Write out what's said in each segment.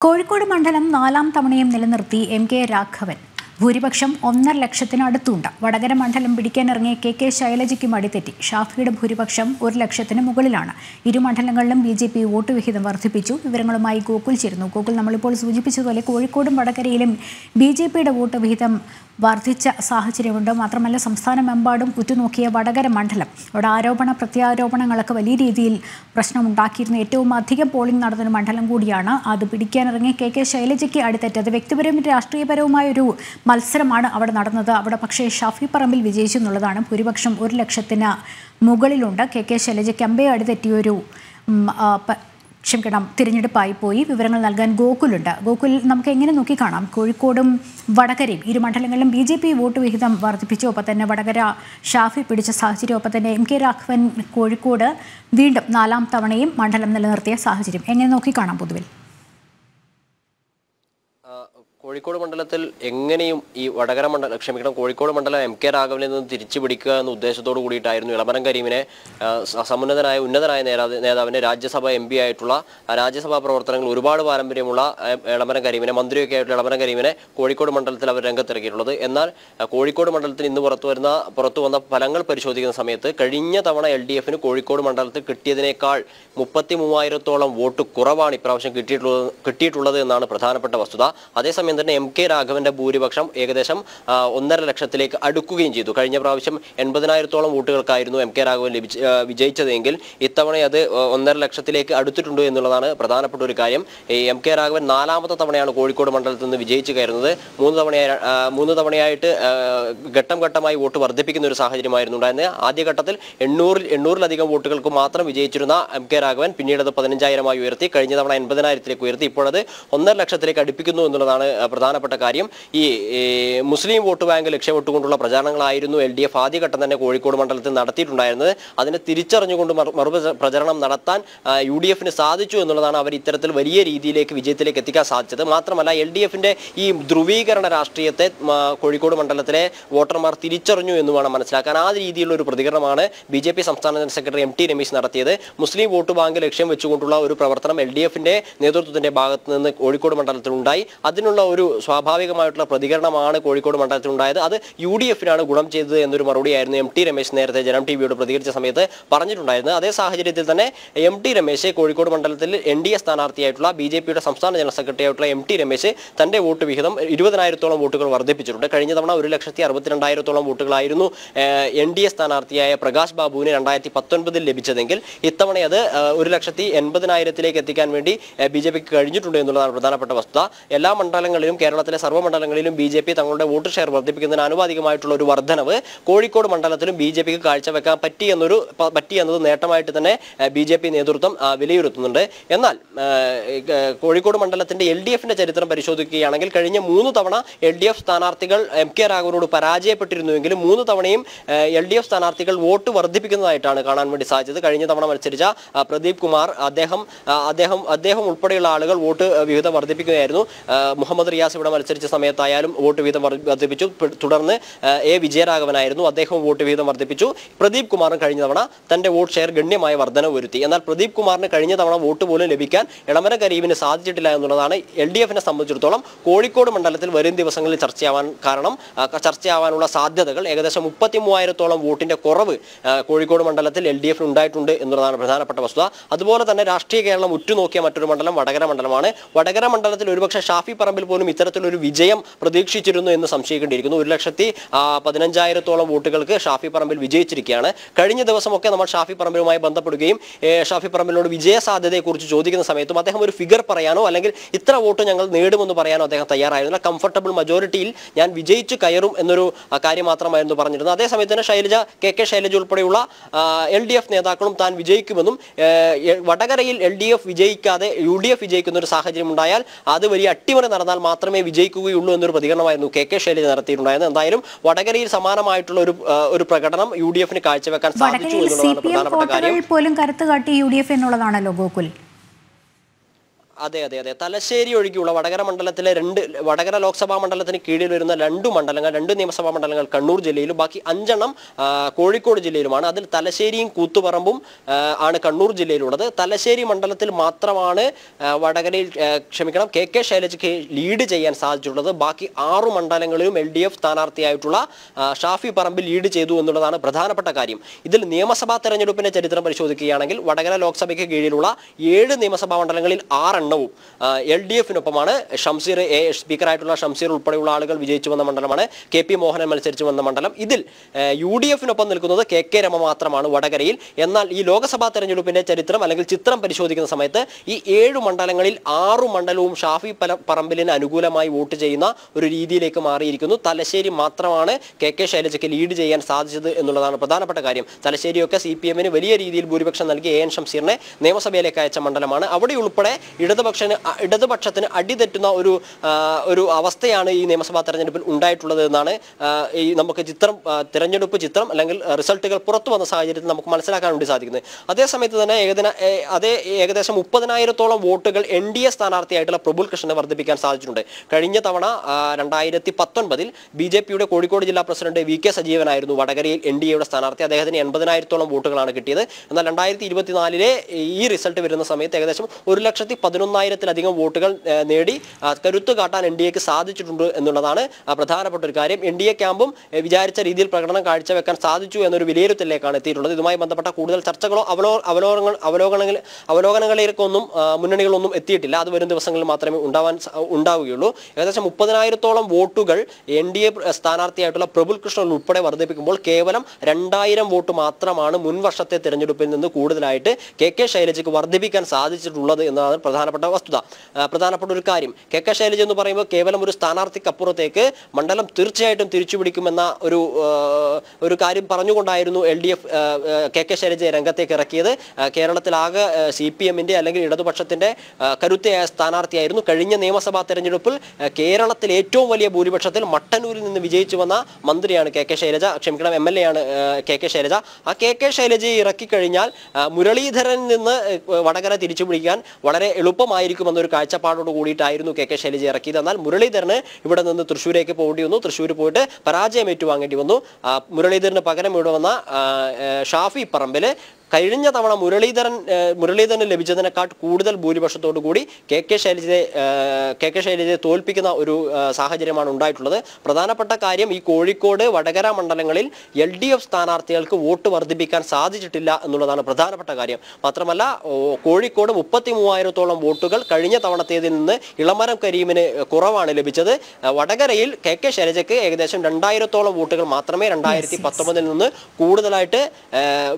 കോഴിക്കോട് മണ്ഡലം നാലാം തവണയും നിലനിർത്തി എം കെ രാഘവൻ. ഭൂരിപക്ഷം ഒന്നര ലക്ഷത്തിനടുത്തുണ്ട് വടകര മണ്ഡലം പിടിക്കാനിറങ്ങിയ കെ കെ ശൈലജയ്ക്കും മടിതെറ്റി ഷാഫിയുടെ ഭൂരിപക്ഷം ഒരു ലക്ഷത്തിന് മുകളിലാണ്. ഇരു മണ്ഡലങ്ങളിലും ബി ജെ പി വോട്ട് വിഹിതം വർദ്ധിപ്പിച്ചു. വിവരങ്ങളുമായി ഗോകുൽ ചേരുന്നു. ഗോകുൽ നമ്മളിപ്പോൾ സൂചിപ്പിച്ചതുപോലെ കോഴിക്കോടും വടകരയിലും ബി ജെ പിയുടെ വോട്ട് വിഹിതം വർദ്ധിച്ച സാഹചര്യമുണ്ട്. മാത്രമല്ല സംസ്ഥാനമെമ്പാടും ഉറ്റുനോക്കിയ വടകര മണ്ഡലം. അവിടെ ആരോപണ പ്രത്യാരോപണങ്ങളൊക്കെ വലിയ രീതിയിൽ പ്രശ്നമുണ്ടാക്കിയിരുന്ന. ഏറ്റവും അധികം പോളിംഗ് നടന്നൊരു മണ്ഡലം കൂടിയാണ് അത്. പിടിക്കാനിറങ്ങിയ കെ കെ ശൈലജയ്ക്ക് അടുത്തേറ്റത് വ്യക്തിപരവും രാഷ്ട്രീയപരവുമായ ഒരു മത്സരമാണ് അവിടെ നടന്നത്. അവിടെ പക്ഷേ ഷാഫി പറമ്പിൽ വിജയിച്ചു എന്നുള്ളതാണ്. ഭൂരിപക്ഷം ഒരു ലക്ഷത്തിന് മുകളിലുണ്ട്. കെ കെ ശൈലജയ്ക്ക് അമ്പയെ അടുത്തെറ്റിയൊരു ക്ഷമിക്കണം തിരഞ്ഞെടുപ്പായി പോയി വിവരങ്ങൾ നൽകാൻ ഗോകുലുണ്ട്. ഗോകുൽ നമുക്ക് എങ്ങനെ നോക്കിക്കാണാം കോഴിക്കോടും വടകരയും ഇരു മണ്ഡലങ്ങളിലും ബി ജെ പി വോട്ട് വിഹിതം വർദ്ധിപ്പിച്ചു. ഒപ്പം തന്നെ വടകര ഷാഫി പിടിച്ച സാഹചര്യം ഒപ്പം തന്നെ എം കെ രാഘവൻ കോഴിക്കോട് വീണ്ടും നാലാം തവണയും മണ്ഡലം നിലനിർത്തിയ സാഹചര്യം. എങ്ങനെ നോക്കിക്കാണാം പൊതുവിൽ? കോഴിക്കോട് മണ്ഡലത്തിൽ എങ്ങനെയും ഈ വടകര മണ്ഡലം ക്ഷമിക്കണം കോഴിക്കോട് മണ്ഡലം എം കെ രാഘവനിൽ നിന്ന് തിരിച്ചു പിടിക്കുക എന്ന ഉദ്ദേശത്തോടു കൂടിയിട്ടായിരുന്നു ഇളമരം കരീമിനെ സമുന്നതനായ ഉന്നതനായ നേതാവ് നേതാവിനെ രാജ്യസഭ എം പി ആയിട്ടുള്ള രാജ്യസഭാ പ്രവർത്തനങ്ങൾ ഒരുപാട് പാരമ്പര്യമുള്ള ഇളമരം കരീമിനെ മന്ത്രിയൊക്കെ ആയിട്ടുള്ള ഇളമരം കരീമിനെ കോഴിക്കോട് മണ്ഡലത്തിൽ അവർ രംഗത്തിറക്കിയിട്ടുള്ളത്. എന്നാൽ കോഴിക്കോട് മണ്ഡലത്തിൽ ഇന്ന് പുറത്തു വരുന്ന പുറത്തു വന്ന ഫലങ്ങൾ പരിശോധിക്കുന്ന സമയത്ത് കഴിഞ്ഞ തവണ എൽ ഡി എഫിന് കോഴിക്കോട് മണ്ഡലത്തിൽ കിട്ടിയതിനേക്കാൾ മുപ്പത്തി മൂവായിരത്തോളം വോട്ട് കുറവാണ് ഇപ്രാവശ്യം കിട്ടിയിട്ടുള്ളത് കിട്ടിയിട്ടുള്ളത് എന്നാണ് പ്രധാനപ്പെട്ട വസ്തുത. അതേസമയം തന്നെ എം കെ രാഘവന്റെ ഭൂരിപക്ഷം ഏകദേശം ഒന്നര ലക്ഷത്തിലേക്ക് അടുക്കുകയും ചെയ്തു. കഴിഞ്ഞ പ്രാവശ്യം എൺപതിനായിരത്തോളം വോട്ടുകൾക്കായിരുന്നു എം കെ രാഘവൻ ലഭിച്ച വിജയിച്ചതെങ്കിൽ ഇത്തവണ അത് ഒന്നര ലക്ഷത്തിലേക്ക് അടുത്തിട്ടുണ്ട് എന്നുള്ളതാണ് പ്രധാനപ്പെട്ട ഒരു കാര്യം. എം കെ രാഘവൻ നാലാമത്തെ തവണയാണ് കോഴിക്കോട് മണ്ഡലത്തിൽ നിന്ന് വിജയിച്ചു കയറുന്നത്. മൂന്ന് തവണയായി മൂന്ന് തവണയായിട്ട് ഘട്ടം ഘട്ടമായി വോട്ട് വർദ്ധിപ്പിക്കുന്ന ഒരു സാഹചര്യമായിരുന്നു ഉണ്ടായിരുന്നത്. ആദ്യഘട്ടത്തിൽ എണ്ണൂറിൽ എണ്ണൂറിലധികം വോട്ടുകൾക്ക് മാത്രം വിജയിച്ചിരുന്ന എം കെ രാഘവൻ പിന്നീട് അത് പതിനഞ്ചായിരമായി ഉയർത്തി കഴിഞ്ഞ തവണ എൺപതിനായിരത്തിലേക്ക് ഉയർത്തി. ഇപ്പോഴത് ഒന്നര ലക്ഷത്തിലേക്ക് അടുപ്പിക്കുന്നു എന്നുള്ളതാണ് പ്രധാനപ്പെട്ട കാര്യം. ഈ മുസ്ലിം വോട്ട് ബാങ്ക് ലക്ഷ്യമിട്ടുകൊണ്ടുള്ള പ്രചാരണങ്ങളായിരുന്നു എൽ ഡി എഫ് ആദ്യഘട്ടം തന്നെ കോഴിക്കോട് മണ്ഡലത്തിൽ നടത്തിയിട്ടുണ്ടായിരുന്നത്. അതിനെ തിരിച്ചറിഞ്ഞുകൊണ്ട് മറു പ്രചരണം നടത്താൻ യു ഡി എഫിന് സാധിച്ചു എന്നുള്ളതാണ് അവർ ഇത്തരത്തിൽ വലിയ രീതിയിലേക്ക് വിജയത്തിലേക്ക് എത്തിക്കാൻ സാധിച്ചത്. മാത്രമല്ല എൽ ഡി എഫിന്റെ ഈ ധ്രുവീകരണ രാഷ്ട്രീയത്തെ കോഴിക്കോട് മണ്ഡലത്തിലെ വോട്ടർമാർ തിരിച്ചറിഞ്ഞു എന്ന് വേണം മനസ്സിലാക്കാൻ ആ രീതിയിലുള്ള ഒരു പ്രതികരണമാണ് ബി ജെ പി സംസ്ഥാന general secretary M T Ramesh നടത്തിയത്. മുസ്ലിം വോട്ട് ബാങ്ക് ലക്ഷ്യം വെച്ചുകൊണ്ടുള്ള ഒരു പ്രവർത്തനം എൽ ഡി എഫിന്റെ നേതൃത്വത്തിന്റെ ഭാഗത്ത് നിന്ന് കോഴിക്കോട് മണ്ഡലത്തിൽ ഉണ്ടായി അതിനുള്ള ഒരു സ്വാഭാവികമായിട്ടുള്ള പ്രതികരണമാണ് കോഴിക്കോട് മണ്ഡലത്തിൽ ഉണ്ടായത് അത് യു ഡി എഫിനാണ് ഗുണം ചെയ്തത് എന്നൊരു മറുപടിയായിരുന്നു എം ടി രമേശ് നേരത്തെ ജനം ടി വിയോട് പ്രതികരിച്ച സമയത്ത് പറഞ്ഞിട്ടുണ്ടായിരുന്നത്. അതേ സാഹചര്യത്തിൽ തന്നെ എം ടി രമേശ് കോഴിക്കോട് മണ്ഡലത്തിൽ എൻ ഡി എ സ്ഥാനാർത്ഥിയായിട്ടുള്ള ബി ജെ പിയുടെ സംസ്ഥാന ജനറൽ സെക്രട്ടറി ആയിട്ടുള്ള എം ടി രമേശ് തന്റെ വോട്ട് വിഹിതം ഇരുപതിനായിരത്തോളം വോട്ടുകൾ വർദ്ധിപ്പിച്ചിട്ടുണ്ട്. കഴിഞ്ഞ തവണ ഒരു ലക്ഷത്തി അറുപത്തിരണ്ടായിരത്തോളം വോട്ടുകളായിരുന്നു എൻ ഡി എ സ്ഥാനാർത്ഥിയായ പ്രകാശ് ബാബുവിന് രണ്ടായിരത്തി പത്തൊൻപതിൽ ലഭിച്ചതെങ്കിൽ ഇത്തവണ അത് ഒരു ലക്ഷത്തി എൺപതിനായിരത്തിലേക്ക് എത്തിക്കാൻ വേണ്ടി ബി ജെ പിക്ക് കഴിഞ്ഞിട്ടുണ്ട് എന്നുള്ളതാണ് പ്രധാനപ്പെട്ട വസ്തുത. എല്ലാ മണ്ഡലങ്ങളിലും കേരളത്തിലെ സർവ മണ്ഡലങ്ങളിലും ബി ജെ പി തങ്ങളുടെ വോട്ട് ഷെയർ വർദ്ധിപ്പിക്കുന്നതിന് ആനുപാതികമായിട്ടുള്ള ഒരു വർധനവ് കോഴിക്കോട് മണ്ഡലത്തിലും ബി ജെ പിക്ക് കാഴ്ചവെക്കാൻ പറ്റി എന്നൊരു പറ്റി എന്നത് നേട്ടമായിട്ട് തന്നെ ബി ജെ പി നേതൃത്വം വിലയിരുത്തുന്നുണ്ട്. എന്നാൽ കോഴിക്കോട് മണ്ഡലത്തിന്റെ എൽ ഡി എഫിന്റെ ചരിത്രം പരിശോധിക്കുകയാണെങ്കിൽ കഴിഞ്ഞ മൂന്ന് തവണ എൽ ഡി എഫ് സ്ഥാനാർത്ഥികൾ എം കെ രാഘവനോട് പരാജയപ്പെട്ടിരുന്നുവെങ്കിലും മൂന്ന് തവണയും എൽ ഡി എഫ് സ്ഥാനാർത്ഥികൾ വോട്ട് വർദ്ധിപ്പിക്കുന്നതായിട്ടാണ് കാണാൻ വേണ്ടി സാധിച്ചത്. കഴിഞ്ഞ തവണ മത്സരിച്ച പ്രദീപ് കുമാർ അദ്ദേഹം അദ്ദേഹം അദ്ദേഹം ഉൾപ്പെടെയുള്ള ആളുകൾ വോട്ട് വിഹിതം വർദ്ധിപ്പിക്കുകയായിരുന്നു. മുഹമ്മദ് റിയാസ് ഇവിടെ മത്സരിച്ച സമയത്തായാലും വോട്ട് വീതം വർദ്ധിപ്പിച്ചു തുടർന്ന് എ. വിജയരാഘവനായിരുന്നു. അദ്ദേഹവും വോട്ട് വീതം വർദ്ധിപ്പിച്ചു പ്രദീപ് കുമാറിന് കഴിഞ്ഞ തവണ തന്റെ വോട്ട് ഷെയർ ഗണ്യമായ വർധന വരുത്തി. എന്നാൽ പ്രദീപ് കുമാറിന് കഴിഞ്ഞ തവണ വോട്ട് പോലും ലഭിക്കാൻ ഇളമന കരീമിന് സാധിച്ചിട്ടില്ല എന്നുള്ളതാണ് എൽ ഡി എഫിനെ സംബന്ധിച്ചിടത്തോളം കോഴിക്കോട് മണ്ഡലത്തിൽ വരും ദിവസങ്ങളിൽ ചർച്ചയാവാൻ കാരണം. ചർച്ചയാവാനുള്ള സാധ്യതകൾ ഏകദേശം മുപ്പത്തി മൂവായിരത്തോളം വോട്ടിന്റെ കുറവ് കോഴിക്കോട് മണ്ഡലത്തിൽ എൽ ഡി ഉണ്ടായിട്ടുണ്ട് എന്നുള്ളതാണ് പ്രധാനപ്പെട്ട വസ്തുത. അതുപോലെ തന്നെ രാഷ്ട്രീയ കേരളം ഉറ്റുനോക്കിയ മറ്റൊരു മണ്ഡലം വടകര മണ്ഡലമാണ്. വടകര മണ്ഡലത്തിൽ ഒരുപക്ഷെ ഷാഫി പറമ്പിൽ പോലും ഇത്തരത്തിലൊരു വിജയം പ്രതീക്ഷിച്ചിരുന്നു എന്ന് സംശയിക്കേണ്ടിയിരിക്കുന്നു. ഒരു ലക്ഷത്തി പതിനഞ്ചായിരത്തോളം വോട്ടുകൾക്ക് ഷാഫി പറമ്പിൽ വിജയിച്ചിരിക്കുകയാണ്. കഴിഞ്ഞ ദിവസമൊക്കെ നമ്മൾ ഷാഫി പറമ്പിലുമായി ബന്ധപ്പെടുകയും ഷാഫി പറമ്പിലിനോട് വിജയ സാധ്യതയെക്കുറിച്ച് ചോദിക്കുന്ന സമയത്തും അദ്ദേഹം ഒരു ഫിഗർ പറയാനോ അല്ലെങ്കിൽ ഇത്ര വോട്ട് ഞങ്ങൾ നേടുമെന്ന് പറയാനോ അദ്ദേഹം തയ്യാറായിരുന്നില്ല. കംഫർട്ടബിൾ മജോറിറ്റിയിൽ ഞാൻ വിജയിച്ചു കയറും എന്നൊരു കാര്യം മാത്രമായിരുന്നു പറഞ്ഞിരുന്നത്. അതേസമയത്ത് തന്നെ ശൈലജ കെ കെ ശൈലജ ഉൾപ്പെടെയുള്ള എൽ ഡി എഫ് നേതാക്കളും താൻ വിജയിക്കുമെന്നും വടകരയിൽ എൽ ഡി എഫ് വിജയിക്കാതെ യു ഡി എഫ് വിജയിക്കുന്ന ഒരു സാഹചര്യം ഉണ്ടായാൽ അത് വലിയ അട്ടിമറി നടന്നാൽ മാത്രമേ വിജയിക്കുകയുള്ളൂ എന്നൊരു പ്രതികരണമായിരുന്നു കെ കെ ശൈലജ നടത്തിയിട്ടുണ്ടായിരുന്നത്. എന്തായാലും വടകരയിൽ സമാനമായിട്ടുള്ള ഒരു ഒരു പ്രകടനം യു ഡി എഫിന് കാഴ്ചവെക്കാൻ സാധിച്ചു എന്നുള്ളതാണ് പ്രധാനപ്പെട്ട കാര്യം. പോലും കരുത്ത് കാട്ടി യു ഡി എഫ് എന്നുള്ളതാണല്ലോ ഗോകുൽ. അതെ അതെ അതെ. തലശ്ശേരി ഒഴികെയുള്ള വടകര മണ്ഡലത്തിലെ രണ്ട് വടകര ലോക്സഭാ മണ്ഡലത്തിന് കീഴിൽ വരുന്ന രണ്ട് മണ്ഡലങ്ങൾ രണ്ട് നിയമസഭാ മണ്ഡലങ്ങൾ കണ്ണൂർ ജില്ലയിലും ബാക്കി അഞ്ചെണ്ണം കോഴിക്കോട് ജില്ലയിലുമാണ്. അതിൽ തലശ്ശേരിയും കൂത്തുപറമ്പും ആണ് കണ്ണൂർ ജില്ലയിലുള്ളത്. തലശ്ശേരി മണ്ഡലത്തിൽ മാത്രമാണ് വടകരയിൽ ക്ഷമിക്കണം കെ കെ ശൈലജയ്ക്ക് ലീഡ് ചെയ്യാൻ സാധിച്ചിട്ടുള്ളത്. ബാക്കി ആറു മണ്ഡലങ്ങളിലും എൽ ഡി എഫ് സ്ഥാനാർത്ഥിയായിട്ടുള്ള ഷാഫി പറമ്പിൽ ലീഡ് ചെയ്തു എന്നുള്ളതാണ് പ്രധാനപ്പെട്ട കാര്യം. ഇതിൽ നിയമസഭാ തെരഞ്ഞെടുപ്പിന്റെ ചരിത്രം പരിശോധിക്കുകയാണെങ്കിൽ വടകര ലോക്സഭയ്ക്ക് കീഴിലുള്ള ഏഴ് നിയമസഭാ മണ്ഡലങ്ങളിൽ ആറെണ്ണവും എൽ ഡി എഫിനൊപ്പമാണ് ഷംസീർ എ സ്പീക്കറായിട്ടുള്ള ഷംസീർ ഉൾപ്പെടെയുള്ള ആളുകൾ വിജയിച്ചു വന്ന മണ്ഡലമാണ്. കെ പി മോഹനൻ മത്സരിച്ചു വന്ന മണ്ഡലം. ഇതിൽ യു ഡി എഫിനൊപ്പം നിൽക്കുന്നത് കെ കെ രമ മാത്രമാണ് വടകരയിൽ. എന്നാൽ ഈ ലോക്സഭാ തെരഞ്ഞെടുപ്പിന്റെ ചരിത്രം അല്ലെങ്കിൽ ചിത്രം പരിശോധിക്കുന്ന സമയത്ത് ഈ ഏഴ് മണ്ഡലങ്ങളിൽ ആറു മണ്ഡലവും ഷാഫി പറമ്പിലിന് അനുകൂലമായി വോട്ട് ചെയ്യുന്ന ഒരു രീതിയിലേക്ക് മാറിയിരിക്കുന്നു. തലശ്ശേരി മാത്രമാണ് കെ കെ ശൈലജയ്ക്ക് ലീഡ് ചെയ്യാൻ സാധിച്ചത് എന്നുള്ളതാണ് പ്രധാനപ്പെട്ട കാര്യം. തലശ്ശേരിയൊക്കെ സി പി എമ്മിന് വലിയ രീതിയിൽ ഭൂരിപക്ഷം നൽകി എ എൻ ഷംസീറിനെ നിയമസഭയിലേക്ക് അയച്ച മണ്ഡലമാണ്. അവിടെ ഉൾപ്പെടെ ഇടതുപക്ഷന് ഇടതുപക്ഷത്തിന് അടിതെറ്റുന്ന ഒരു ഒരു അവസ്ഥയാണ് ഈ നിയമസഭാ തെരഞ്ഞെടുപ്പിൽ ഉണ്ടായിട്ടുള്ളത് എന്നാണ് ഈ നമുക്ക് ചിത്രം തിരഞ്ഞെടുപ്പ് ചിത്രം അല്ലെങ്കിൽ റിസൾട്ടുകൾ പുറത്തു വന്ന സാഹചര്യത്തിൽ നമുക്ക് മനസ്സിലാക്കാൻ വേണ്ടി സാധിക്കുന്നത് അതേസമയത്ത് തന്നെ ഏകദിന അതേ ഏകദേശം മുപ്പതിനായിരത്തോളം വോട്ടുകൾ എൻ ഡി എ സ്ഥാനാർത്ഥിയായിട്ടുള്ള പ്രബുൽ കൃഷ്ണനെ വർദ്ധിപ്പിക്കാൻ സാധിച്ചിട്ടുണ്ട്. കഴിഞ്ഞ തവണ രണ്ടായിരത്തി പത്തൊൻപതിൽ ബി ജെ പിയുടെ കോഴിക്കോട് ജില്ലാ പ്രസിഡന്റ് വി കെ സജീവനായിരുന്നു വടകരയിൽ എൻ ഡി എയുടെ സ്ഥാനാർത്ഥി. അദ്ദേഹത്തിന് എൺപതിനായിരത്തോളം വോട്ടുകളാണ് കിട്ടിയത്. എന്നാൽ രണ്ടായിരത്തി ഇരുപത്തിനാലിലെ ഈ റിസൾട്ട് വരുന്ന സമയത്ത് ഏകദേശം ഒരു ലക്ഷത്തി പതിനൊന്നായിരത്തിലധികം വോട്ടുകൾ നേടി കരുത്തു കാട്ടാൻ എൻ ഡി എക്ക് സാധിച്ചിട്ടുണ്ട് എന്നുള്ളതാണ് പ്രധാനപ്പെട്ട ഒരു കാര്യം. എൻ ഡി എ ക്യാമ്പും വിചാരിച്ച രീതിയിൽ പ്രകടനം കാഴ്ചവെക്കാൻ സാധിച്ചു എന്നൊരു വിലയിരുത്തലിലേക്കാണ് എത്തിയിട്ടുള്ളത്. ഇതുമായി ബന്ധപ്പെട്ട കൂടുതൽ ചർച്ചകളോ അവലോ അവലോകനങ്ങൾ അവലോകനങ്ങൾ അവലോകനങ്ങളിലേക്കൊന്നും മുന്നണികളൊന്നും എത്തിയിട്ടില്ല. അത് വരും ദിവസങ്ങളിൽ മാത്രമേ ഉണ്ടാവാൻ ഉണ്ടാവുകയുള്ളൂ. ഏകദേശം മുപ്പതിനായിരത്തോളം വോട്ടുകൾ എൻ ഡി എ സ്ഥാനാർത്ഥിയായിട്ടുള്ള പ്രബുൽ കൃഷ്ണൻ ഉൾപ്പെടെ വർദ്ധിപ്പിക്കുമ്പോൾ കേവലം രണ്ടായിരം വോട്ട് മാത്രമാണ് മുൻവർഷത്തെ തെരഞ്ഞെടുപ്പിൽ നിന്ന് കൂടുതലായിട്ട് കെ കെ ശൈലജയ്ക്ക് വർദ്ധിപ്പിക്കാൻ സാധിച്ചിട്ടുള്ളത് എന്നതാണ് പ്രധാനപ്പെട്ട വസ്തുത. പ്രധാനപ്പെട്ട ഒരു കാര്യം. കെ കെ ശൈലജ എന്ന് പറയുമ്പോൾ കേവലം ഒരു സ്ഥാനാർത്ഥിക്കപ്പുറത്തേക്ക് മണ്ഡലം തീർച്ചയായിട്ടും തിരിച്ചുപിടിക്കുമെന്ന ഒരു ഒരു കാര്യം പറഞ്ഞുകൊണ്ടായിരുന്നു L D F K K ശൈലജയെ രംഗത്തേക്ക് ഇറക്കിയത്. കേരളത്തിലാകെ സി പി എമ്മിന്റെ അല്ലെങ്കിൽ ഇടതുപക്ഷത്തിന്റെ ആ, കരുത്തയായ സ്ഥാനാർത്ഥിയായിരുന്നു. കഴിഞ്ഞ നിയമസഭാ തെരഞ്ഞെടുപ്പിൽ കേരളത്തിൽ ഏറ്റവും വലിയ ഭൂരിപക്ഷത്തിൽ മട്ടന്നൂരിൽ നിന്ന് വിജയിച്ചു വന്ന മന്ത്രിയാണ് കെ കെ ശൈലജ. ക്ഷമിക്കണം എം എൽ എ ആണ് കെ കെ ശൈലജ. ആ കെ കെ ശൈലജയെ ഇറക്കിക്കഴിഞ്ഞാൽ മുരളീധരനിൽ നിന്ന് വടകര തിരിച്ചുപിടിക്കാൻ വളരെ പിടിക്കാൻ വളരെ എളുപ്പമായിരിക്കുമെന്നൊരു കാഴ്ചപ്പാടോട് കൂടിയിട്ടായിരുന്നു കെ കെ ശൈലജ ഇറക്കിയത്. എന്നാൽ മുരളീധരന് ഇവിടെ നിന്ന് തൃശ്ശൂരേക്ക് പോകേണ്ടി വന്നു. തൃശ്ശൂർ പോയിട്ട് പരാജയം ഏറ്റുവാങ്ങേണ്ടി വന്നു. മുരളീധരന് പകരം ഇവിടെ വന്ന ഷാഫി പറമ്പിൽ കഴിഞ്ഞ തവണ മുരളീധരൻ മുരളീധരന് ലഭിച്ചതിനേക്കാൾ കൂടുതൽ ഭൂരിപക്ഷത്തോടു കൂടി കെ കെ ശൈലജയെ കെ കെ ശൈലജയെ തോൽപ്പിക്കുന്ന ഒരു സാഹചര്യമാണ് ഉണ്ടായിട്ടുള്ളത്. പ്രധാനപ്പെട്ട കാര്യം ഈ കോഴിക്കോട് വടകര മണ്ഡലങ്ങളിൽ എൽ ഡി എഫ് സ്ഥാനാർത്ഥികൾക്ക് വോട്ട് വർദ്ധിപ്പിക്കാൻ സാധിച്ചിട്ടില്ല എന്നുള്ളതാണ് പ്രധാനപ്പെട്ട കാര്യം. മാത്രമല്ല കോഴിക്കോട് മുപ്പത്തി മൂവായിരത്തോളം വോട്ടുകൾ കഴിഞ്ഞ തവണത്തേതിൽ നിന്ന് ഇളമരം കരീമിന് കുറവാണ് ലഭിച്ചത്. വടകരയിൽ കെ കെ ശൈലജയ്ക്ക് ഏകദേശം രണ്ടായിരത്തോളം വോട്ടുകൾ മാത്രമേ രണ്ടായിരത്തി പത്തൊമ്പതിൽ നിന്ന് കൂടുതലായിട്ട്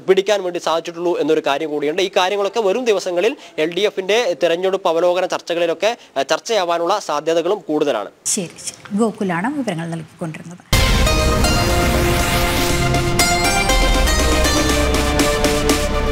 പിടിക്കാൻ വേണ്ടി സാധിച്ചിട്ടുള്ളൂ എന്നൊരു കാര്യം കൂടിയുണ്ട്. ഈ കാര്യങ്ങളൊക്കെ വരും ദിവസങ്ങളിൽ എൽ ഡി എഫിന്റെ തെരഞ്ഞെടുപ്പ് അവലോകന ചർച്ചകളിലൊക്കെ ചർച്ചയാവാനുള്ള സാധ്യതകളും കൂടുതലാണ്. ശരി. ഗോകുലാണ് വിവരങ്ങൾ നൽകിക്കൊണ്ടിരുന്നത്.